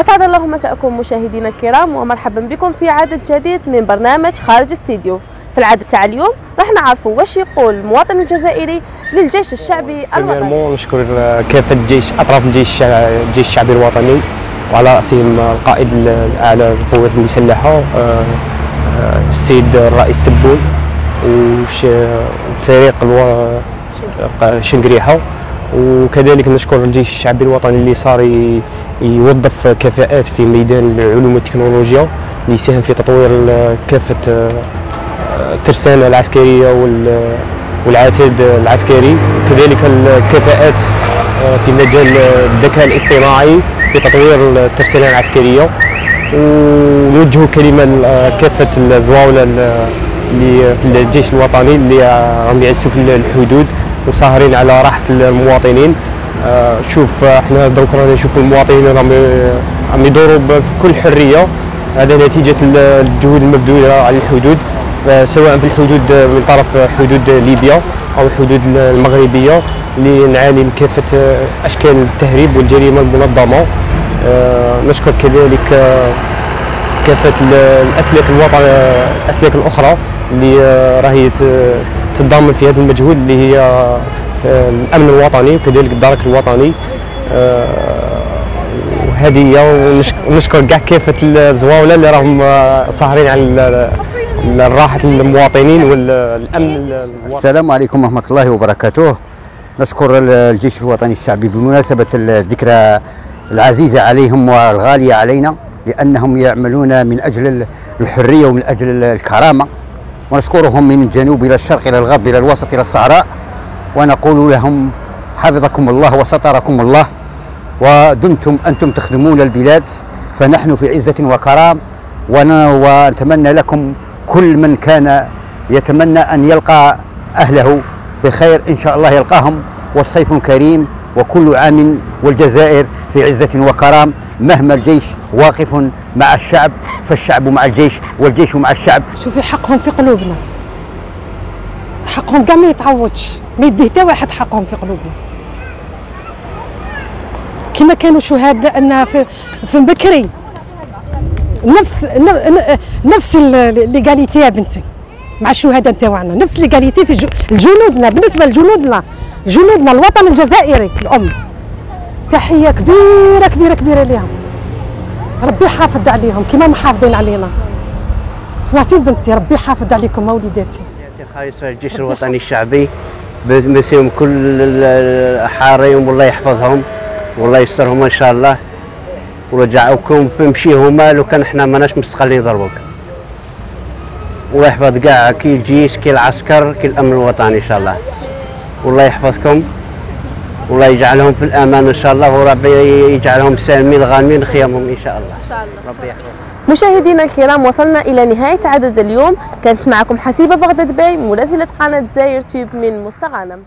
أسعد الله مساءكم مشاهدينا الكرام ومرحبا بكم في عدد جديد من برنامج خارج استديو. في العدد تاع اليوم راح نعرفوا واش يقول المواطن الجزائري للجيش الشعبي الوطني. نشكر كافة الجيش أطراف الجيش الجيش الشعبي الوطني وعلى رأسهم القائد الأعلى للقوات المسلحة آه، آه، السيد الرئيس تبون وفريق ألو... شنقريحة. وكذلك نشكر الجيش الشعبي الوطني اللي صار يوظف كفاءات في ميدان العلوم والتكنولوجيا ليساهم في تطوير ال- كافة آه، وال- والعتاد العسكري. كذلك الكفاءات آه، في مجال الذكاء الاصطناعي في تطوير الترسانة العسكرية. ونوجه كلمة لكافة الزواولة اللي في الجيش الوطني اللي راهم يعسوا في الحدود وساهرين على راحة المواطنين. آه، شوف إحنا دوك رانا نشوفوا المواطنين راهم راهم يدوروا بكل حرية. هذا نتيجة الجهود المبذولة على الحدود آه، سواء في الحدود من طرف حدود ليبيا أو الحدود المغربية اللي نعاني من كافة آه، أشكال التهريب والجريمة المنظمة. آه، نشكر كذلك آه، كافة ال- الأسلاك الوطن الأسلاك الأخرى اللي آه، راهي تتضامن في هذا المجهود اللي هي آه، في الأمن الوطني وكذلك الدرك الوطني. آه، وهذه هي ونش- ونشكر كاع كافة الزواولة اللي راهم آه، ساهرين على راحة المواطنين والأمن الوطني. السلام عليكم ورحمة الله وبركاته. نشكر ال- الجيش الوطني الشعبي بمناسبة الذكرى العزيزة عليهم والغالية علينا لأنهم يعملون من أجل ال- الحرية ومن أجل ال- الكرامة. ونشكرهم من الجنوب إلى الشرق إلى الغرب إلى الوسط إلى الصحراء. ونقول لهم حفظكم الله وستركم الله ودمتم أنتم تخدمون البلاد فنحن في عزة وكرام ون- ونتمنى لكم كل من كان يتمنى أن يلقى أهله بخير إن شاء الله يلقاهم والصيف كريم وكل عام والجزائر في عزة وكرام مهما الجيش واقف مع الشعب فالشعب مع الجيش والجيش مع الشعب. شوفي حقهم في قلوبنا. حقهم كاع ما يتعوضش. ما يديه حتى واحد حقهم في قلوبنا كما كانوا شهداء أن في في بكري. نفس نفس ليغاليتي يا بنتي. مع الشهداء نتاعنا نفس ليغاليتي في جنودنا بالنسبة لجنودنا. جنودنا الوطن الجزائري الأم. تحية كبيره كبيره كبيرة ليهم. ربي يحافظ عليهم. كما محافظين علينا. سمعتي بنتي؟ ربي يحافظ عليكم وليداتي خالصة للجيش الوطني الشعبي. بمسيهم كل ال- حاريهم والله يحفظهم والله يسترهم إن شاء الله. ورجعوكم في مشيهما لو كان إحنا ماناش مستقلين ضربوك والله يحفظ كاع كي الجيش كي العسكر كي الأمن الوطني إن شاء الله. والله يحفظكم. والله يجعلهم في الأمان إن شاء الله وربي يجعلهم سالمين غانمين خيامهم إن شاء الله. إن شاء الله. ربي يحفظهم. مشاهدينا الكرام وصلنا إلى نهاية عدد اليوم. كانت معكم حسيبة بغداد باي مراسلة قناة زاير تيوب من مستغانم.